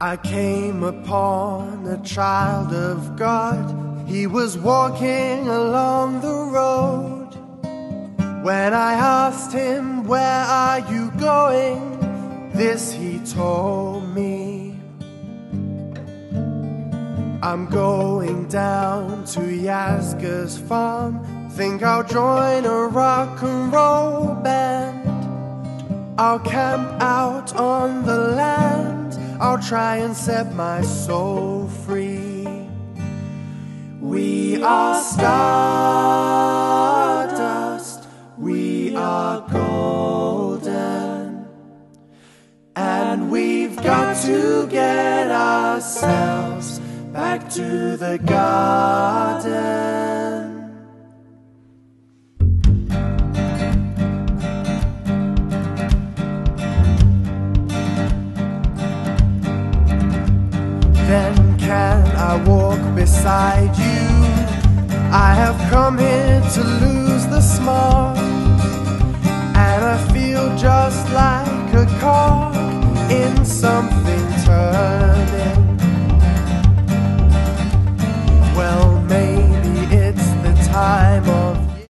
I came upon a child of God. He was walking along the road. When I asked him, Where are you going? This he told me. I'm going down to Yasgur's farm. Think I'll join a rock and roll band. I'll camp out on the I'll try and set my soul free. We are stardust, we are golden, and we've got to get ourselves back to the garden. Then can I walk beside you? I have come here to lose the smart, and I feel just like